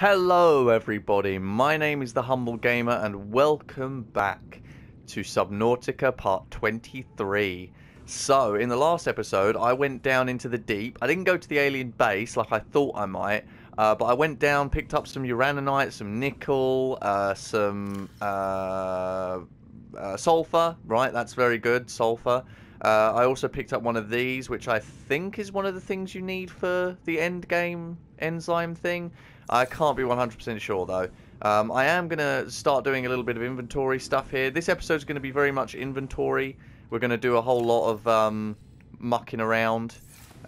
Hello everybody, my name is The Humble Gamer and welcome back to Subnautica Part 23. So, in the last episode, I went down into the deep. I didn't go to the alien base like I thought I might, uh, but I went down, picked up some uraninite, some nickel, uh, some uh, uh sulfur, right, that's very good, sulfur. Uh, I also picked up one of these, which I think is one of the things you need for the end game enzyme thing. I can't be 100% sure though. Um, I am going to start doing a little bit of inventory stuff here. This episode is going to be very much inventory. We're going to do a whole lot of um, mucking around.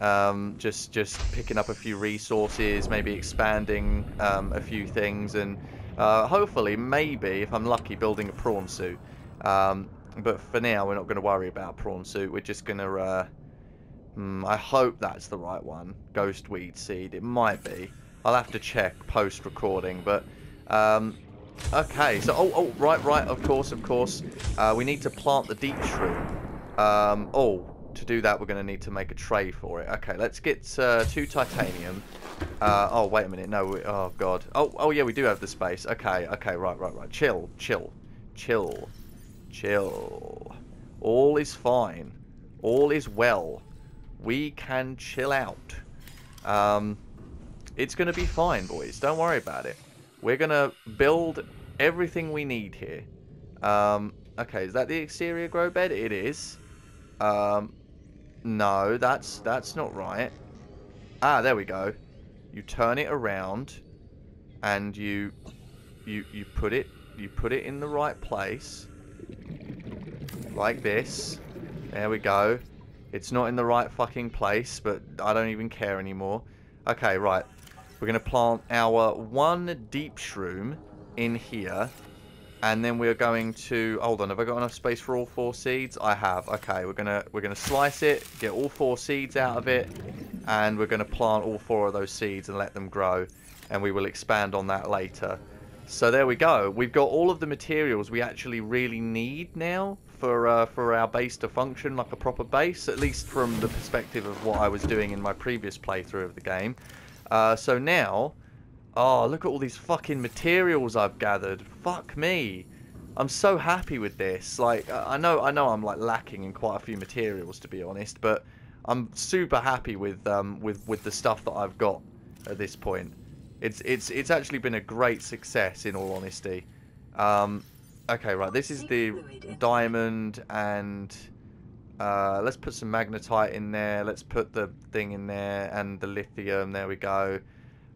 Um, just just picking up a few resources, maybe expanding um, a few things, and uh, hopefully, maybe, if I'm lucky, building a prawn suit. Um, but for now, we're not going to worry about prawn suit. We're just going to... Uh, hmm, I hope that's the right one. Ghost weed seed. It might be. I'll have to check post-recording, but... Um, okay, so... Oh, oh, right, right, of course, of course. Uh, we need to plant the deep shroom. Um, oh, to do that, we're going to need to make a tray for it. Okay, let's get uh, two titanium. Uh, oh, wait a minute. No, we, oh, God. Oh, oh, yeah, we do have the space. Okay, okay, right, right, right. Chill, chill, chill. Chill. All is fine. All is well. We can chill out. Um, it's going to be fine, boys. Don't worry about it. We're going to build everything we need here. Um, okay, is that the exterior grow bed? It is. Um, no, that's that's not right. Ah, there we go. You turn it around, and you you you put it you put it in the right place, like this. There we go. It's not in the right fucking place, but I don't even care anymore. Okay, right. We're going to plant our one deep shroom in here. And then we're going to... Hold on, have I got enough space for all four seeds? I have. Okay, we're going to we're gonna slice it, get all four seeds out of it. And we're going to plant all four of those seeds and let them grow. And we will expand on that later. So there we go. We've got all of the materials we actually really need now for uh, for our base to function like a proper base, at least from the perspective of what I was doing in my previous playthrough of the game. Uh, so now, oh, look at all these fucking materials I've gathered. Fuck me. I'm so happy with this. Like, I know, I know, I'm like lacking in quite a few materials to be honest, but I'm super happy with um, with with the stuff that I've got at this point. It's it's it's actually been a great success in all honesty. Um, Okay, right. This is the diamond and uh, let's put some magnetite in there. Let's put the thing in there and the lithium. There we go.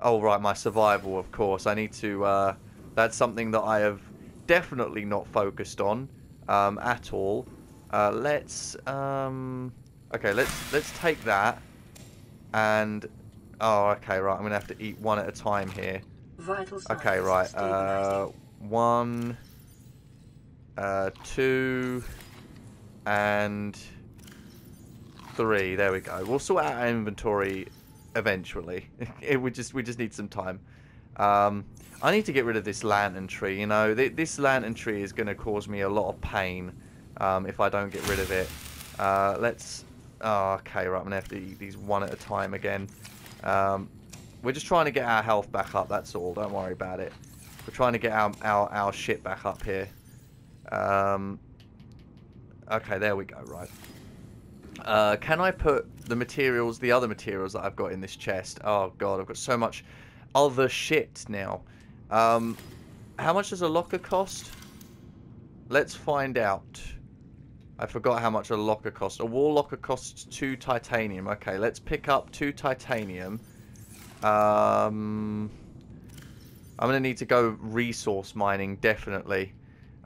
Oh, right. My survival, of course. I need to... Uh, that's something that I have definitely not focused on um, at all. Uh, let's... Um, okay, let's let's take that and... Oh, okay, right. I'm going to have to eat one at a time here. Okay, right. Uh, one uh, two, and three. There we go. We'll sort out our inventory eventually. it, we just we just need some time. Um, I need to get rid of this lantern tree. You know, th this lantern tree is going to cause me a lot of pain um, if I don't get rid of it. Uh, let's. Oh, okay, right. I'm gonna have to eat these one at a time again. Um, we're just trying to get our health back up. That's all. Don't worry about it. We're trying to get our our, our shit back up here. Um, okay, there we go, right. Uh, can I put the materials, the other materials that I've got in this chest? Oh god, I've got so much other shit now. Um, how much does a locker cost? Let's find out. I forgot how much a locker costs. A wall locker costs two titanium. Okay, let's pick up two titanium. Um, I'm going to need to go resource mining, definitely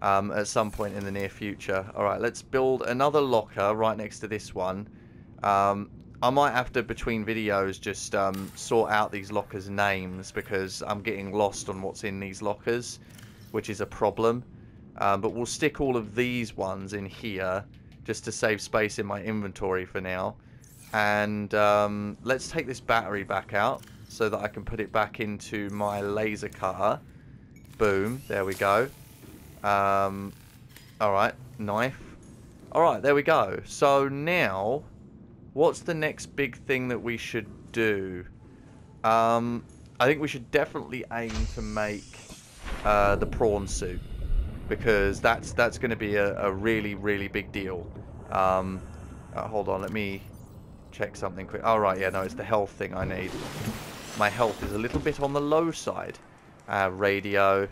um, at some point in the near future. Alright, let's build another locker right next to this one. Um, I might have to, between videos, just um, sort out these lockers' names because I'm getting lost on what's in these lockers, which is a problem. Um, but we'll stick all of these ones in here just to save space in my inventory for now. And um, let's take this battery back out so that I can put it back into my laser cutter. Boom, there we go. Um, Alright, knife. Alright, there we go. So now, what's the next big thing that we should do? Um, I think we should definitely aim to make uh, the prawn suit because that's that's going to be a, a, really really big deal. Um, uh, hold on, let me check something quick. All oh, right, yeah, no, it's the health thing I need. My health is a little bit on the low side. Uh, radio.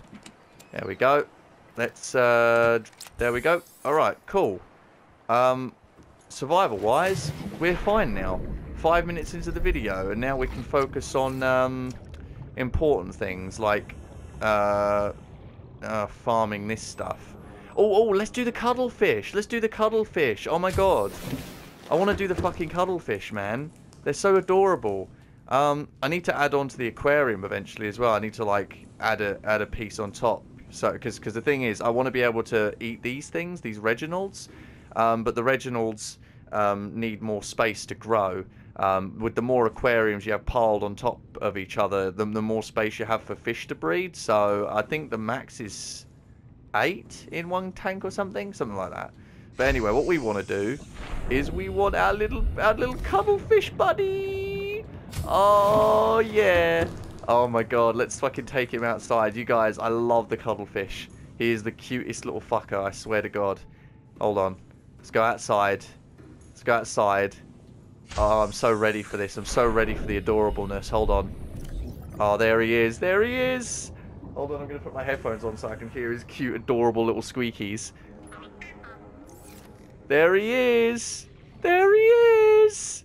There we go. Let's. Uh, there we go. All right, cool. Um, survival-wise, we're fine now. Five minutes into the video, and now we can focus on um, important things like uh, uh, farming this stuff. Oh, oh, let's do the cuttlefish. Let's do the cuttlefish. Oh my god. I want to do the fucking cuttlefish, man. They're so adorable. Um, I need to add on to the aquarium eventually as well. I need to like add a add a piece on top. So, because the thing is, I want to be able to eat these things, these Reginalds, um, but the Reginalds um, need more space to grow. Um, with the more aquariums you have piled on top of each other, the, the more space you have for fish to breed. So I think the max is eight in one tank or something, something like that. But anyway, what we want to do is we want our little our little cuttlefish buddy. Oh yeah. Oh my god, let's fucking take him outside. You guys, I love the cuttlefish. He is the cutest little fucker, I swear to god. Hold on. Let's go outside. Let's go outside. Oh, I'm so ready for this. I'm so ready for the adorableness. Hold on. Oh, there he is. There he is. Hold on, I'm going to put my headphones on so I can hear his cute, adorable little squeakies. There he is. There he is.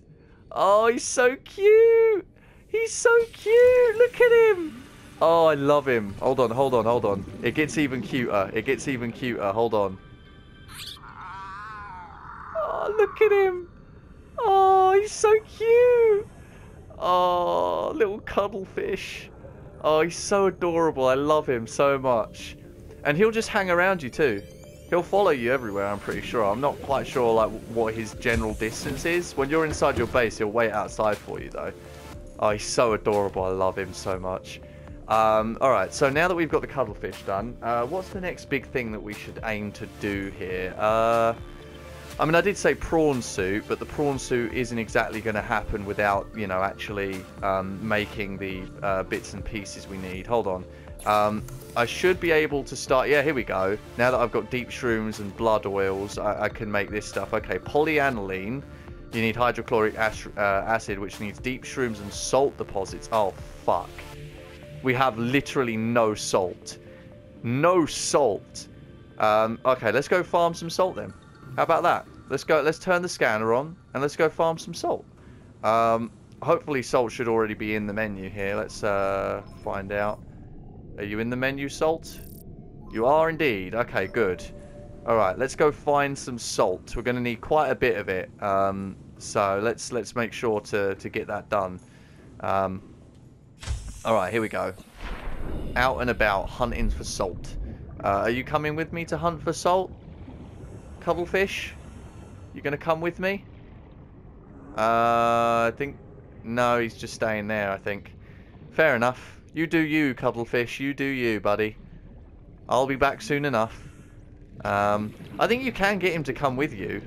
Oh, he's so cute. He's so cute. Look at him. Oh, I love him. Hold on, hold on, hold on. It gets even cuter. It gets even cuter. Hold on. Oh, look at him. Oh, he's so cute. Oh, little cuddlefish. Oh, he's so adorable. I love him so much. And he'll just hang around you too. He'll follow you everywhere, I'm pretty sure. I'm not quite sure like what his general distance is. When you're inside your base, he'll wait outside for you though. Oh, he's so adorable. I love him so much. Um, Alright, so now that we've got the cuttlefish done, uh, what's the next big thing that we should aim to do here? Uh, I mean, I did say prawn suit, but the prawn suit isn't exactly going to happen without, you know, actually um, making the uh, bits and pieces we need. Hold on. Um, I should be able to start... Yeah, here we go. Now that I've got deep shrooms and blood oils, I, I can make this stuff. Okay, polyaniline. You need hydrochloric uh, acid, which needs deep shrooms and salt deposits. Oh, fuck. We have literally no salt. No salt. Um, okay, let's go farm some salt then. How about that? Let's go. Let's turn the scanner on and let's go farm some salt. Um, hopefully salt should already be in the menu here. Let's uh, find out. Are you in the menu, salt? You are indeed. Okay, good. All right, let's go find some salt. We're going to need quite a bit of it. Um, so let's let's make sure to to get that done. Um, all right, here we go. Out and about hunting for salt. Uh, are you coming with me to hunt for salt? Cuttlefish? You gonna come with me? Uh, I think... No, he's just staying there, I think. Fair enough. You do you, Cuttlefish. You do you, buddy. I'll be back soon enough. Um, I think you can get him to come with you.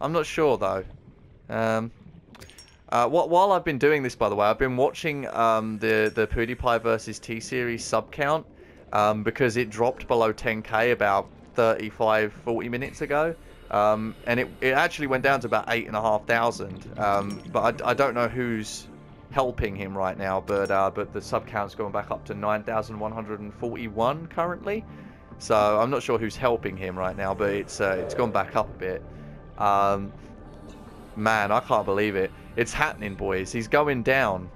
I'm not sure, though. Um, uh, while I've been doing this, by the way, I've been watching um, the, the PewDiePie versus T-Series sub count um, because it dropped below 10k about 35, 40 minutes ago. Um, and it, it actually went down to about 8,500. Um, but I, I don't know who's helping him right now, but uh, but the sub count's going back up to 9,141 currently. So I'm not sure who's helping him right now, but it's uh, it's gone back up a bit. Man, I can't believe it. It's happening, boys. He's going down.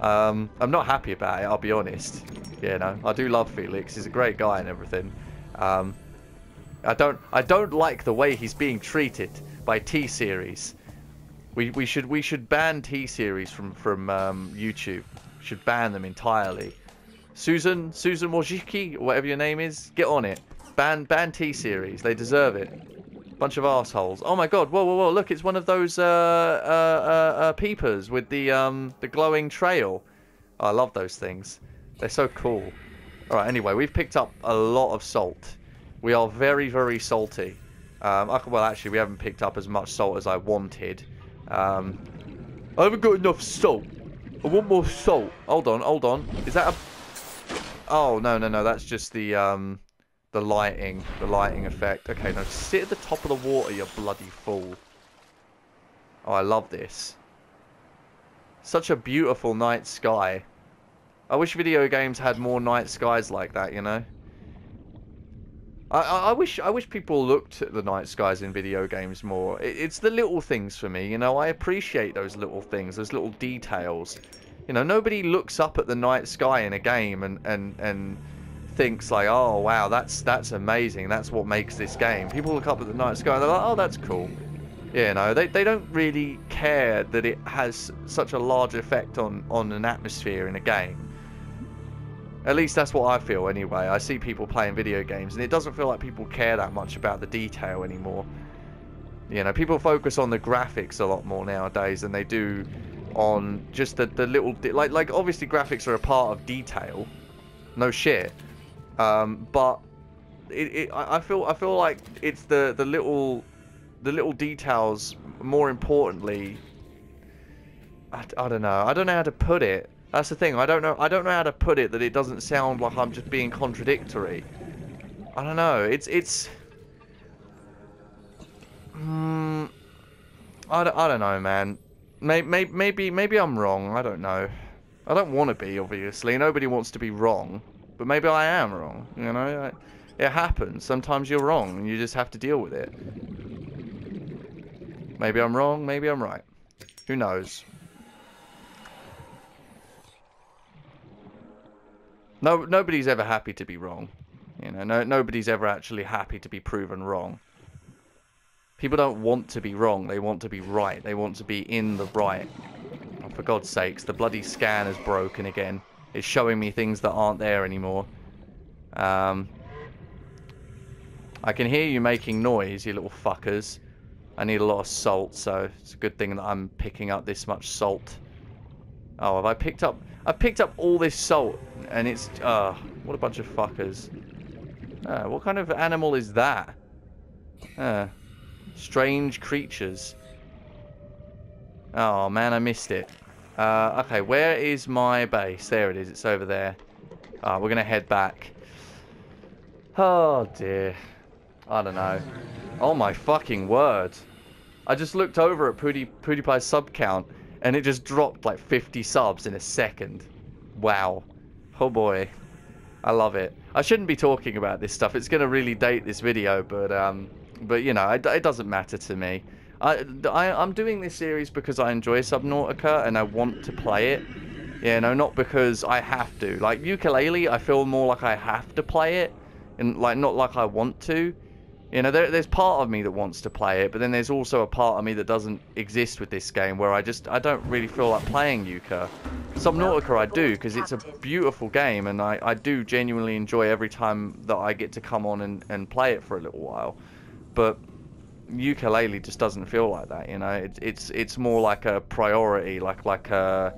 Um, I'm not happy about it, I'll be honest. You know, I do love Felix. He's a great guy and everything. Um, I don't I don't like the way he's being treated by T series. We we should we should ban T series from from um, YouTube. should ban them entirely. Susan Susan Wojcicki, whatever your name is, get on it. Ban ban T series. They deserve it. Bunch of assholes. Oh my god! Whoa whoa whoa! Look, it's one of those uh, uh, uh, uh peepers with the um the glowing trail. Oh, I love those things. They're so cool. All right. Anyway, we've picked up a lot of salt. We are very, very salty. Um, well, actually, we haven't picked up as much salt as I wanted. Um, I haven't got enough salt. I want more salt. Hold on, hold on. Is that a... Oh, no, no, no. That's just the, um... The lighting. The lighting effect. Okay, now sit at the top of the water, you bloody fool. Oh, I love this. Such a beautiful night sky. I wish video games had more night skies like that, you know? I, I, I wish I wish people looked at the night skies in video games more. It, it's the little things for me, you know. I appreciate those little things, those little details. You know, nobody looks up at the night sky in a game and and and thinks like, oh wow, that's that's amazing. That's what makes this game. People look up at the night sky and they're like, oh, that's cool. You know, they, they don't really care that it has such a large effect on, on an atmosphere in a game. At least that's what I feel anyway. I see people playing video games and it doesn't feel like people care that much about the detail anymore. You know, people focus on the graphics a lot more nowadays than they do on just the, the little... Like, like, obviously graphics are a part of detail. No shit. Um, but it, it, I feel I feel like it's the, the little the little details, more importantly, I, I don't know. I don't know how to put it. That's the thing. I don't know. I don't know how to put it that it doesn't sound like I'm just being contradictory. I don't know. It's it's. Hmm. I don't, I don't know, man. Maybe, maybe maybe I'm wrong. I don't know. I don't want to be, obviously. Nobody wants to be wrong. But maybe I am wrong. You know, it happens. Sometimes you're wrong, and you just have to deal with it. Maybe I'm wrong, maybe I'm right. Who knows? No, nobody's ever happy to be wrong. You know, no, nobody's ever actually happy to be proven wrong. People don't want to be wrong. They want to be right. They want to be in the right. Oh, for God's sakes, the bloody scan is broken again. It's showing me things that aren't there anymore. Um, I can hear you making noise, you little fuckers. I need a lot of salt, so it's a good thing that I'm picking up this much salt. Oh, have I picked up... I picked up all this salt, and it's... Uh, what a bunch of fuckers. Uh, what kind of animal is that? Uh, strange creatures. Oh, man, I missed it. Uh, okay, where is my base? There it is. It's over there. Uh, we're going to head back. Oh, dear. I don't know. Oh my fucking word. I just looked over at Pewdie, PewDiePie's sub count and it just dropped like 50 subs in a second. Wow. Oh boy. I love it. I shouldn't be talking about this stuff. It's going to really date this video, but um, but you know, it, it doesn't matter to me. I, I, am doing this series because I enjoy Subnautica and I want to play it. You know, not because I have to. Like Yooka-Laylee, I feel more like I have to play it, and like not like I want to. You know, there, there's part of me that wants to play it, but then there's also a part of me that doesn't exist with this game where I just, I don't really feel like playing Yooka. Subnautica I do, because it's a beautiful game, and I, I do genuinely enjoy every time that I get to come on and, and play it for a little while. But Yooka-Laylee just doesn't feel like that, you know? It, it's it's more like a priority, like like a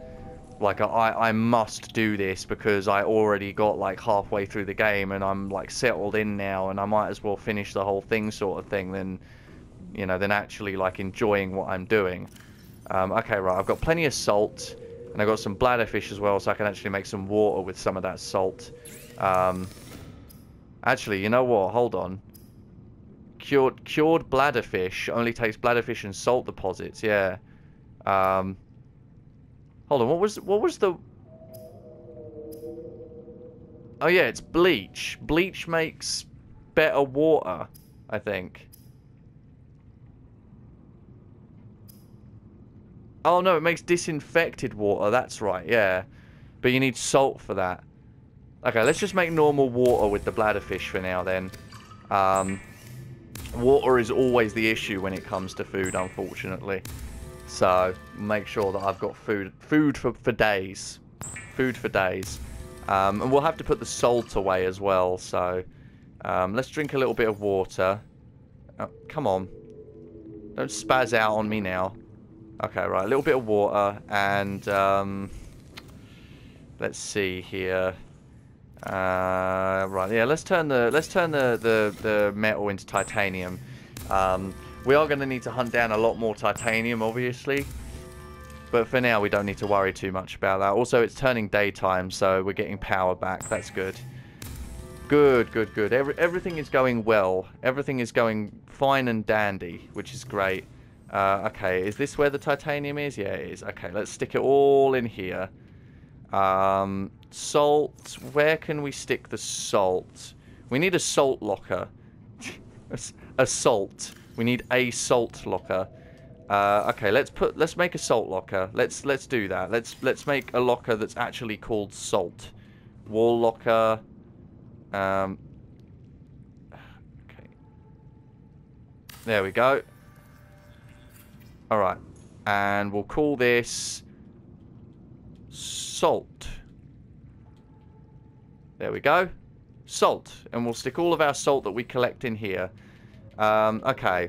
like a, I, I must do this because I already got like halfway through the game and I'm like settled in now and I might as well finish the whole thing sort of thing than you know than actually like enjoying what I'm doing. Um, okay, right, I've got plenty of salt and I've got some bladderfish as well so I can actually make some water with some of that salt. Um, actually, you know what? Hold on. Cured cured bladderfish only takes bladderfish and salt deposits. Yeah. Um, Hold on, what was what was the Oh yeah, it's bleach. Bleach makes better water, I think. Oh no, it makes disinfected water, that's right, yeah. But you need salt for that. Okay, let's just make normal water with the bladderfish for now then. Um, water is always the issue when it comes to food, unfortunately. So make sure that I've got food food for, for days. Food for days. Um, and we'll have to put the salt away as well. So um, let's drink a little bit of water. Oh, come on. Don't spaz out on me now. Okay, right. A little bit of water. And um, let's see here. Uh, right, yeah. Let's turn the let's turn the the, the metal into titanium. Um, we are going to need to hunt down a lot more titanium, obviously. But for now, we don't need to worry too much about that. Also, it's turning daytime, so we're getting power back. That's good. Good, good, good. Every, everything is going well. Everything is going fine and dandy, which is great. Uh, okay, is this where the titanium is? Yeah, it is. Okay, let's stick it all in here. Um, salt. Where can we stick the salt? We need a salt locker. a salt. We need a salt locker. Uh, okay, let's put let's make a salt locker. Let's let's do that. Let's let's make a locker that's actually called salt. Wall locker. Um, okay. There we go. All right, and we'll call this salt. There we go. Salt, and we'll stick all of our salt that we collect in here. Um, okay.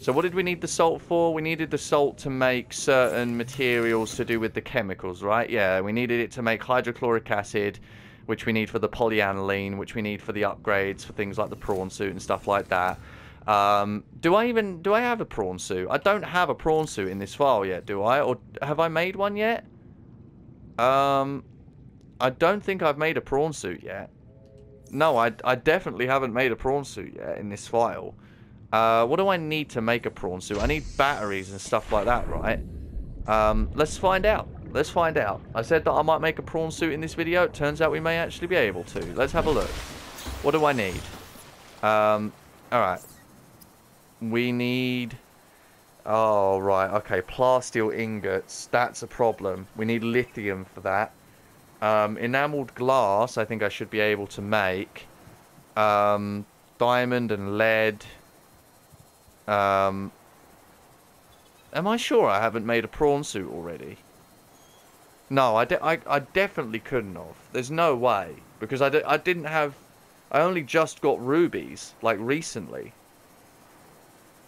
So what did we need the salt for? We needed the salt to make certain materials to do with the chemicals, right? Yeah, we needed it to make hydrochloric acid, which we need for the polyaniline, which we need for the upgrades for things like the prawn suit and stuff like that. Um, do I even, do I have a prawn suit? I don't have a prawn suit in this file yet, do I? Or have I made one yet? Um, I don't think I've made a prawn suit yet. No, I, I definitely haven't made a prawn suit yet in this file. Uh, what do I need to make a prawn suit? I need batteries and stuff like that, right? Um, let's find out. Let's find out. I said that I might make a prawn suit in this video. It turns out we may actually be able to. Let's have a look. What do I need? Um, alright. We need... Oh, right. Okay, plasteel ingots. That's a problem. We need lithium for that. Um, enameled glass, I think I should be able to make. Um, diamond and lead. Um, am I sure I haven't made a prawn suit already? No, I, de I, I definitely couldn't have. There's no way. Because I, I didn't have... I only just got rubies, like, recently.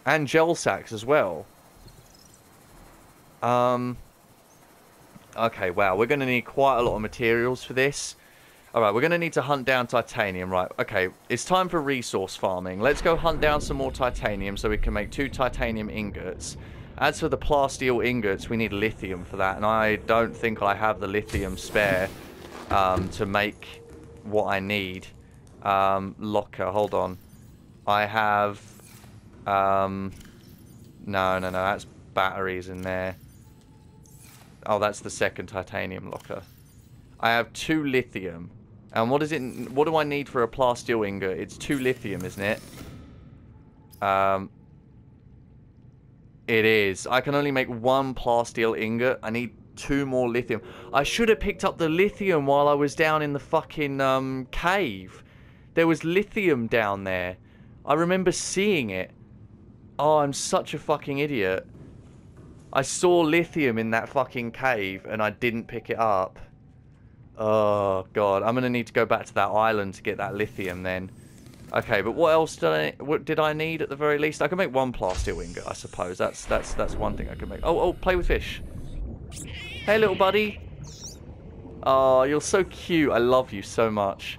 And gel sacks as well. Um... Okay, wow, we're going to need quite a lot of materials for this. Alright, we're going to need to hunt down titanium. Right, okay, it's time for resource farming. Let's go hunt down some more titanium so we can make two titanium ingots. As for the plasteel ingots, we need lithium for that, and I don't think I have the lithium spare um, to make what I need. Um, locker, hold on. I have... Um, no, no, no, that's batteries in there. Oh, that's the second titanium locker. I have two lithium. And what is it? What do I need for a plasteel ingot? It's two lithium, isn't it? Um, it is. I can only make one plasteel ingot. I need two more lithium. I should have picked up the lithium while I was down in the fucking um, cave. There was lithium down there. I remember seeing it. Oh, I'm such a fucking idiot. I saw lithium in that fucking cave and I didn't pick it up. Oh, God. I'm going to need to go back to that island to get that lithium then. Okay, but what else did I, what did I need at the very least? I can make one plasteel ingot, I suppose. That's that's that's one thing I can make. Oh, oh, play with fish. Hey, little buddy. Oh, you're so cute. I love you so much.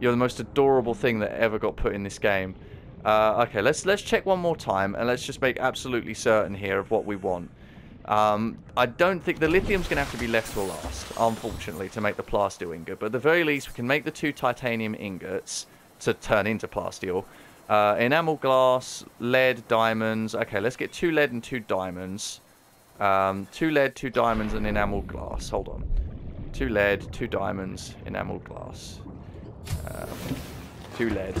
You're the most adorable thing that ever got put in this game. Uh, okay, let's let's check one more time, and let's just make absolutely certain here of what we want. Um, I don't think the lithium's going to have to be left to last, unfortunately, to make the plasteel ingot. But at the very least, we can make the two titanium ingots to turn into plasteel. Uh, enamel glass, lead, diamonds. Okay, let's get two lead and two diamonds. Um, two lead, two diamonds, and enamel glass. Hold on. Two lead, two diamonds, enamel glass. Um, two lead,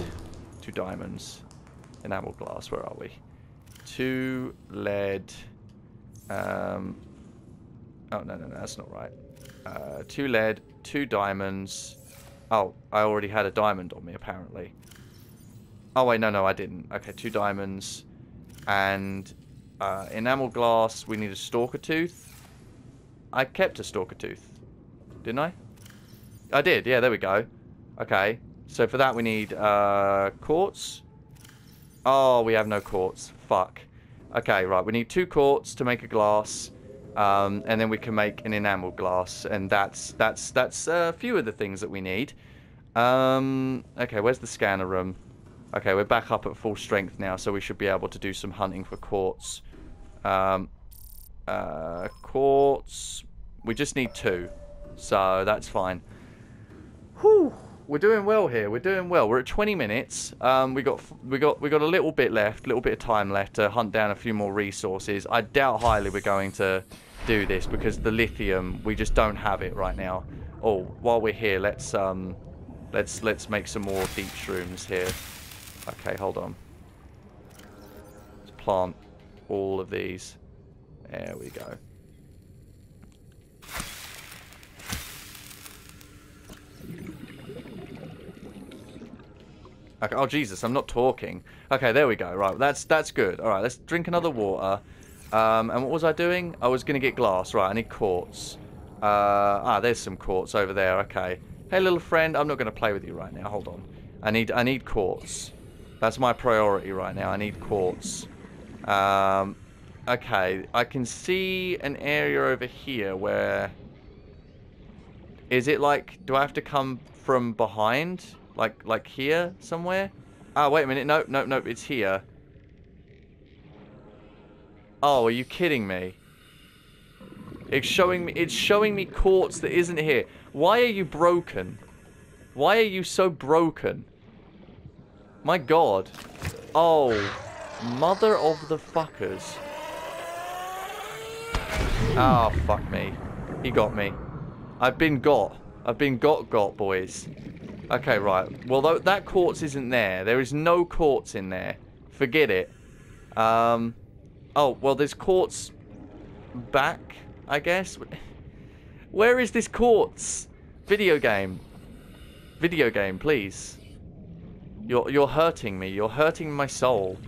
two diamonds, enamel glass. Where are we? Two lead. Um, oh, no, no, no, that's not right. Uh, two lead, two diamonds, Oh, I already had a diamond on me, apparently. Oh, wait, no, no, I didn't. Okay, two diamonds. And uh, enamel glass, we need a stalker tooth. I kept a stalker tooth. Didn't I? I did, yeah, there we go. Okay, so for that we need uh, quartz. Oh, we have no quartz. Fuck. Okay, right, we need two quartz to make a glass. Um, and then we can make an enamel glass, and that's that's that's a few of the things that we need. Um, okay, where's the scanner room? Okay, we're back up at full strength now, so we should be able to do some hunting for quartz. Um, Uh, quartz. We just need two. So that's fine. Whew. We're doing well here. We're doing well. We're at 20 minutes. Um, we got we got we got a little bit left, a little bit of time left to hunt down a few more resources. I doubt highly we're going to do this because the lithium we just don't have it right now. Oh, while we're here, let's um, let's let's make some more deep shrooms here. Okay, hold on. Let's plant all of these. There we go. Okay, oh Jesus, I'm not talking. Okay, there we go. Right, that's that's good. All right, let's drink another water. Um, and what was I doing? I was gonna get glass. Right, I need quartz. Uh, ah, there's some quartz over there. Okay. Hey, little friend, I'm not gonna play with you right now. Hold on. I need I need quartz. That's my priority right now. I need quartz. Um, okay, I can see an area over here where... Is it like... Do I have to come from behind? Like, like here somewhere? Ah, wait a minute. Nope, nope, nope. It's here. Oh, are you kidding me? It's showing me it's showing me quartz that isn't here. Why are you broken? Why are you so broken? My god. Oh. Mother of the fuckers. Ah, oh, fuck me. He got me. I've been got. I've been got got, boys. Okay, right. Well, th that quartz isn't there. There is no quartz in there. Forget it. Um. Oh, well, there's quartz back, I guess. Where is this quartz? Video game. Video game, please. You're you're hurting me. You're hurting my soul.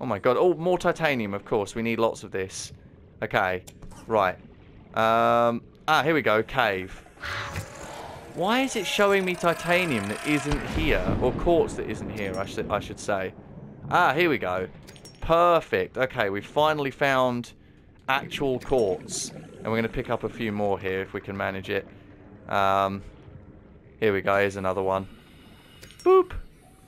Oh my god. Oh, more titanium, of course. We need lots of this. Okay. Right. Um. Ah, here we go. Cave. Why is it showing me titanium that isn't here? Or quartz that isn't here, I should, I should say. Ah, here we go. Perfect. Okay, we've finally found actual quartz. And we're going to pick up a few more here if we can manage it. Um, here we go. Here's another one. Boop.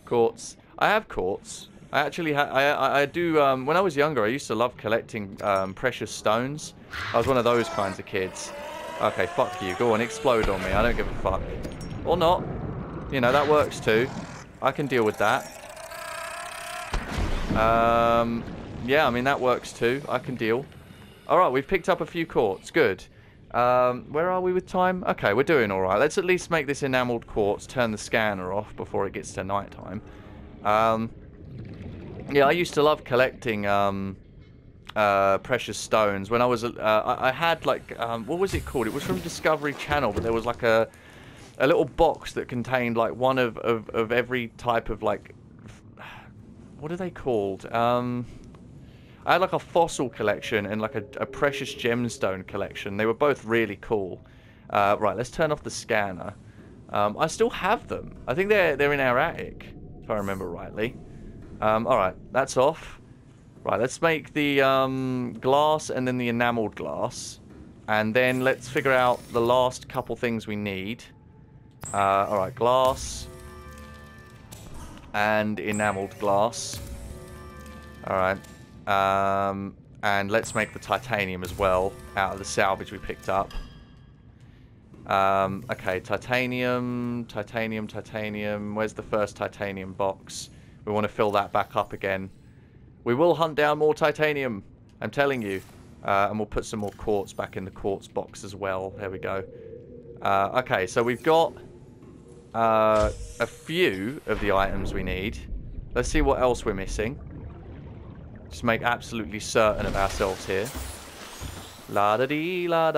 Quartz. I have quartz. I actually ha I, I, I do, um, when I was younger, I used to love collecting um, precious stones. I was one of those kinds of kids. Okay, fuck you. Go on, explode on me. I don't give a fuck. Or not. You know, that works too. I can deal with that. Um, yeah, I mean, that works too. I can deal. Alright, we've picked up a few quartz. Good. Um, where are we with time? Okay, we're doing alright. Let's at least make this enameled quartz, turn the scanner off before it gets to night time. Um, yeah, I used to love collecting um, uh, precious stones. When I was, uh, I, I, had like, um, what was it called? It was from Discovery Channel, but there was like a, a little box that contained like one of, of, of every type of like, what are they called? Um, I had like a fossil collection and like a, a precious gemstone collection. They were both really cool. Uh, right, let's turn off the scanner. Um, I still have them. I think they're they're in our attic, if I remember rightly. Um, all right, that's off. Right, let's make the um, glass and then the enameled glass. And then let's figure out the last couple things we need. Uh, Alright, glass. And enameled glass. Alright. Um, and let's make the titanium as well out of the salvage we picked up. Um, okay, titanium, titanium, titanium. Where's the first titanium box? We want to fill that back up again. We will hunt down more titanium. I'm telling you. Uh, and we'll put some more quartz back in the quartz box as well. There we go. Uh, okay, so we've got uh, a few of the items we need. Let's see what else we're missing. Just make absolutely certain of ourselves here. La da dee, la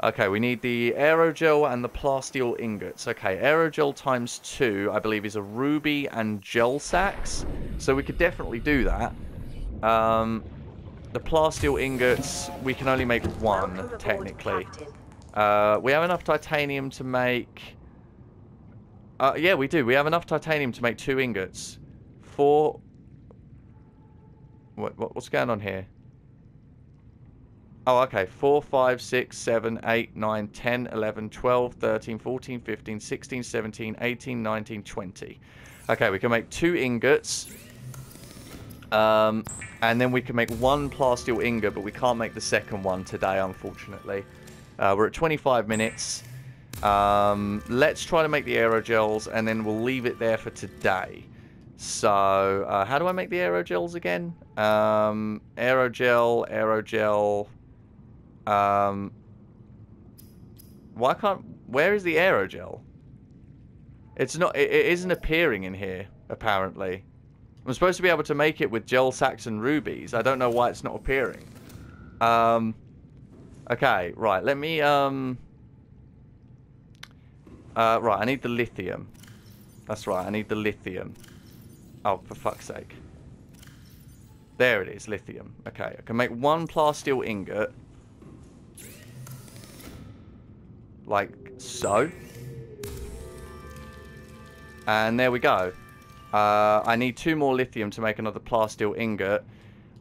da da do, la da da me, la da da you. Okay, we need the aerogel and the plasteel ingots. Okay, aerogel times two, I believe, is a ruby and gel sacks. So we could definitely do that. Um, the plasteel ingots, we can only make one, technically. Uh, we have enough titanium to make... Uh, yeah, we do. We have enough titanium to make two ingots. Four... What, what, what's going on here? Oh, okay. 4, 5, 6, 7, 8, 9, 10, 11, 12, 13, 14, 15, 16, 17, 18, 19, 20. Okay, we can make two ingots. Um, and then we can make one plasteel ingot, but we can't make the second one today, unfortunately. Uh, we're at 25 minutes. Um, let's try to make the aerogels, and then we'll leave it there for today. So, uh, how do I make the aerogels again? Um, aerogel, aerogel. Um, why can't... Where is the aerogel? It's not... It, it isn't appearing in here, apparently. I'm supposed to be able to make it with gel sacks and rubies. I don't know why it's not appearing. Um, okay, right. Let me... Um, uh, right, I need the lithium. That's right, I need the lithium. Oh, for fuck's sake. There it is, lithium. Okay, I can make one plasteel ingot. Like so. And there we go. Uh, I need two more lithium to make another plasteel ingot.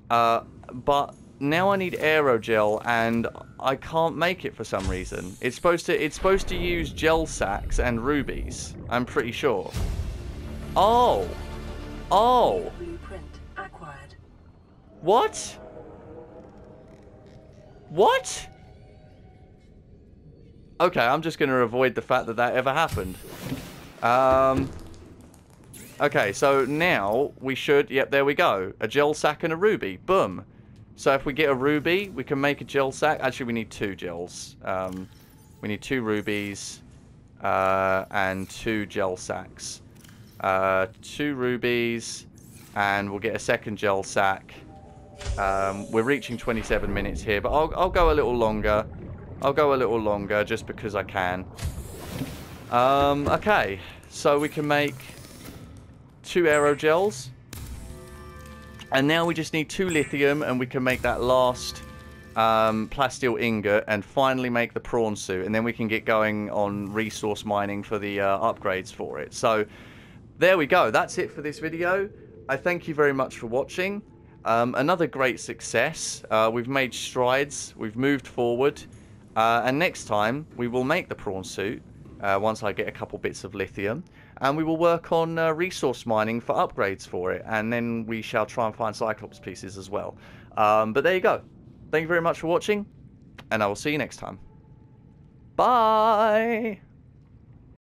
Uh, but now I need aerogel and I can't make it for some reason. It's supposed to it's supposed to use gel sacks and rubies. I'm pretty sure. Oh. Oh. Blueprint acquired. What? What? Okay, I'm just going to avoid the fact that that ever happened. Um, okay, so now we should... Yep, there we go. A gel sack and a ruby. Boom. So if we get a ruby, we can make a gel sack. Actually, we need two gels. Um, we need two rubies uh, and two gel sacks. Uh, two rubies, and we'll get a second gel sack. Um, we're reaching 27 minutes here, but I'll, I'll go a little longer. I'll go a little longer just because I can. Um, okay, so we can make two aerogels. And now we just need two lithium and we can make that last um, plasteel ingot and finally make the prawn suit. And then we can get going on resource mining for the uh, upgrades for it. So there we go. That's it for this video. I thank you very much for watching. Um, another great success. Uh, we've made strides. We've moved forward. Uh, and next time, we will make the prawn suit uh, once I get a couple bits of lithium. And we will work on uh, resource mining for upgrades for it. And then we shall try and find Cyclops pieces as well. Um, but there you go. Thank you very much for watching. And I will see you next time. Bye!